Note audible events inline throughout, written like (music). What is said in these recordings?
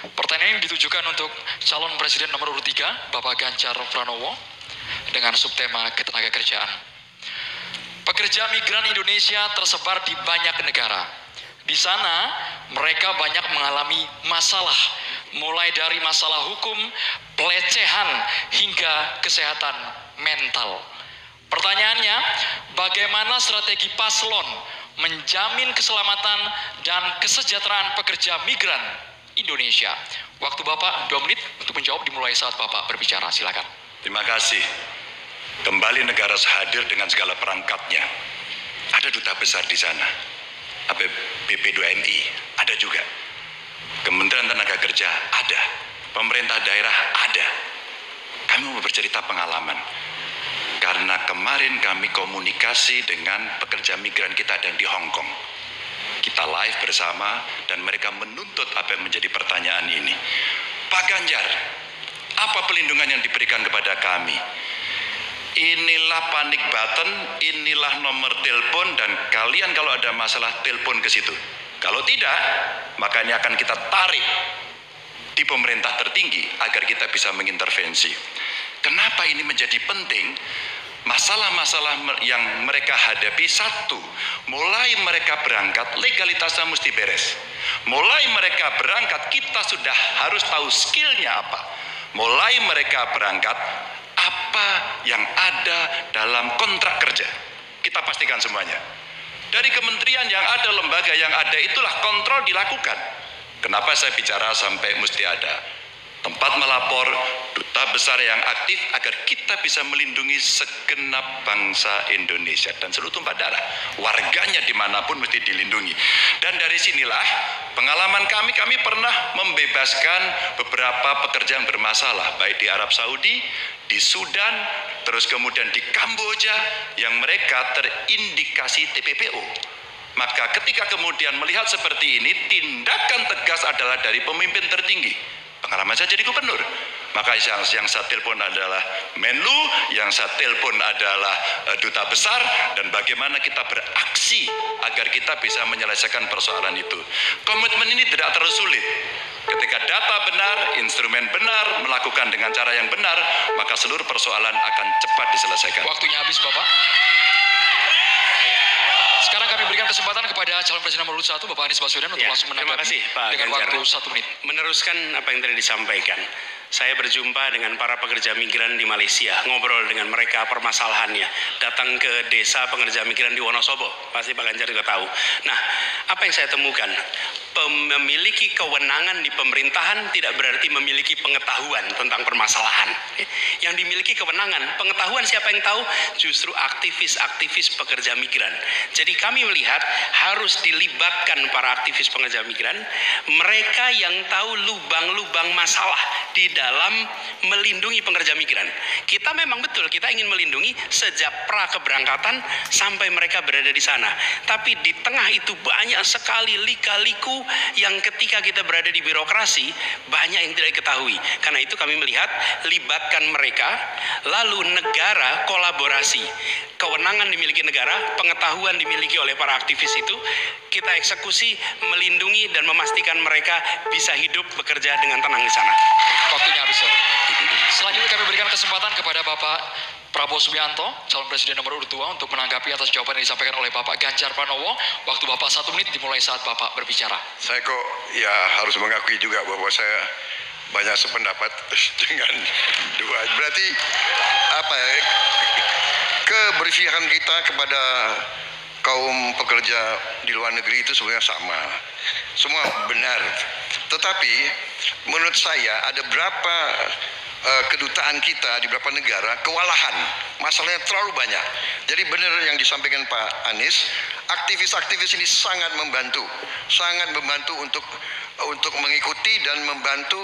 Pertanyaan ini ditujukan untuk calon presiden nomor urut 3, Bapak Ganjar Pranowo, dengan subtema ketenaga kerjaan. Pekerja migran Indonesia tersebar di banyak negara. Di sana, mereka banyak mengalami masalah, mulai dari masalah hukum, pelecehan, hingga kesehatan mental. Pertanyaannya, bagaimana strategi paslon menjamin keselamatan dan kesejahteraan pekerja migran Indonesia? Waktu Bapak dua menit untuk menjawab dimulai saat Bapak berbicara. Silakan. Terima kasih. Kembali negara hadir dengan segala perangkatnya. Ada duta besar di sana. Apa BP2MI ada juga. Kementerian Tenaga Kerja ada. Pemerintah daerah ada. Kami mau bercerita pengalaman. Karena kemarin kami komunikasi dengan pekerja migran kita dan di Hong Kong. Kita live bersama dan mereka menuntut apa yang menjadi pertanyaan ini. Pak Ganjar, apa pelindungan yang diberikan kepada kami? Inilah panik button, inilah nomor telepon dan kalian kalau ada masalah telepon ke situ. Kalau tidak, maka ini akan kita tarik di pemerintah tertinggi agar kita bisa mengintervensi. Kenapa ini menjadi penting? Masalah-masalah yang mereka hadapi satu, mulai mereka berangkat legalitasnya mesti beres. Mulai mereka berangkat kita sudah harus tahu skillnya apa. Mulai mereka berangkat apa yang ada dalam kontrak kerja. Kita pastikan semuanya. Dari kementerian yang ada, lembaga yang ada, itulah kontrol dilakukan. Kenapa saya bicara sampai mesti ada? Tempat melapor duta besar yang aktif agar kita bisa melindungi segenap bangsa Indonesia. Dan seluruh tumpah darah warganya di mana pun mesti dilindungi. Dan dari sinilah pengalaman kami kami pernah membebaskan beberapa pekerjaan bermasalah baik di Arab Saudi di Sudan terus kemudian di Kamboja yang mereka terindikasi TPPO maka ketika kemudian melihat seperti ini tindakan tegas adalah dari pemimpin tertinggi pengalaman saya jadi gubernur. Maka yang, yang saya telepon adalah Menlu, yang saya telepon adalah uh, duta besar, dan bagaimana kita beraksi agar kita bisa menyelesaikan persoalan itu. Komitmen ini tidak terlalu sulit. Ketika data benar, instrumen benar, melakukan dengan cara yang benar, maka seluruh persoalan akan cepat diselesaikan. Waktunya habis, Bapak. Sekarang kami berikan kesempatan kepada calon presiden nomor satu Bapak Anies Baswedan untuk Ya, langsung terima menanggapi kasih, Pak dengan Ganjar. waktu satu menit. Meneruskan apa yang tadi disampaikan, saya berjumpa dengan para pekerja migran di Malaysia, ngobrol dengan mereka permasalahannya, datang ke desa pekerja migran di Wonosobo, pasti Pak Ganjar juga tahu. Nah, apa yang saya temukan? Memiliki kewenangan di pemerintahan tidak berarti memiliki pengetahuan tentang permasalahan. Yang dimiliki kewenangan, pengetahuan siapa yang tahu? Justru aktivis-aktivis pekerja migran. Jadi kami melihat harus dilibatkan para aktivis pekerja migran, mereka yang tahu lubang-lubang masalah di dalam melindungi pekerja migran. Kita memang betul kita ingin melindungi sejak pra keberangkatan sampai mereka berada di sana. Tapi di tengah itu banyak sekali lika-liku yang ketika kita berada di birokrasi banyak yang tidak diketahui. Karena itu kami melihat libatkan mereka, lalu negara kolaborasi. Kewenangan dimiliki negara, pengetahuan dimiliki oleh para aktivis itu, kita eksekusi, melindungi dan memastikan mereka bisa hidup bekerja dengan tenang di sana. Waktunya habis. Selanjutnya kami berikan kesempatan kepada Bapak Prabowo Subianto, calon presiden nomor urut 2 untuk menanggapi atas jawaban yang disampaikan oleh Bapak Ganjar Pranowo. Waktu Bapak satu menit dimulai saat Bapak berbicara. Saya kok ya harus mengakui juga bahwa saya banyak sependapat (laughs) dengan dua. Berarti apa ya? Keberpihakan kita kepada kaum pekerja di luar negeri itu sebenarnya sama. Semua benar. Tetapi menurut saya ada berapa eh, kedutaan kita di beberapa negara kewalahan. Masalahnya terlalu banyak. Jadi benar yang disampaikan Pak Anies, aktivis-aktivis ini sangat membantu, sangat membantu untuk untuk mengikuti dan membantu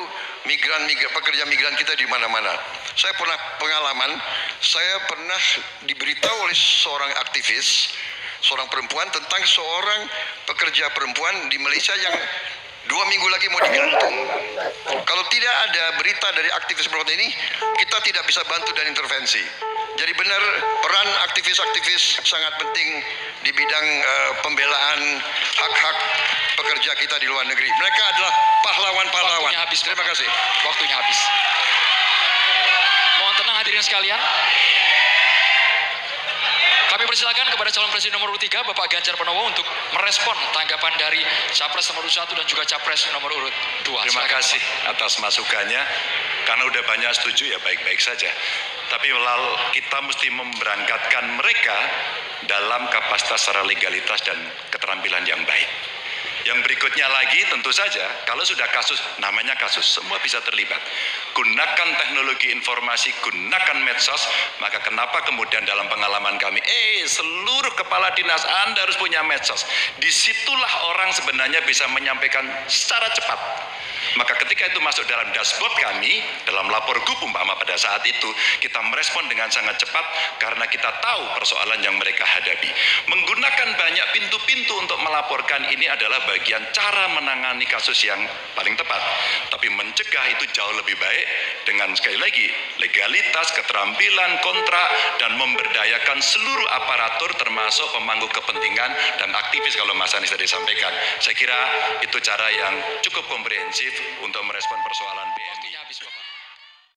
migran, migran pekerja migran kita di mana-mana. Saya pernah pengalaman, saya pernah diberitahu oleh seorang aktivis, seorang perempuan tentang seorang pekerja perempuan di Malaysia yang dua minggu lagi mau digantung. Kalau tidak ada berita dari aktivis perempuan ini, kita tidak bisa bantu dan intervensi. Jadi benar peran aktivis-aktivis sangat penting di bidang eh, pembelaan hak-hak pekerja kita di luar negeri. Mereka adalah pahlawan-pahlawan. Waktunya habis. Terima kasih. Waktunya habis. Mohon tenang hadirin sekalian. Persilakan kepada calon presiden nomor urut 3 Bapak Ganjar Pranowo untuk merespon tanggapan dari capres nomor urut 1 dan juga capres nomor urut 2. Terima Silakan, kasih atas masukannya. Karena udah banyak setuju ya baik-baik saja. Tapi lalu kita mesti memberangkatkan mereka dalam kapasitas secara legalitas dan keterampilan yang baik. Yang berikutnya lagi tentu saja kalau sudah kasus namanya kasus semua bisa terlibat. Gunakan teknologi informasi, gunakan medsos, maka kenapa kemudian dalam pengalaman kami, eh seluruh kepala dinas Anda harus punya medsos. Di situlah orang sebenarnya bisa menyampaikan secara cepat. Maka ketika itu masuk dalam dashboard kami, dalam lapor GUP umpama pada saat itu, kita merespon dengan sangat cepat karena kita tahu persoalan yang mereka hadapi. Menggunakan banyak untuk melaporkan ini adalah bagian cara menangani kasus yang paling tepat. Tapi mencegah itu jauh lebih baik dengan sekali lagi legalitas, keterampilan, kontrak, dan memberdayakan seluruh aparatur termasuk pemangku kepentingan dan aktivis kalau Mas Anies tadi sampaikan. Saya kira itu cara yang cukup komprehensif untuk merespon persoalan Bapak.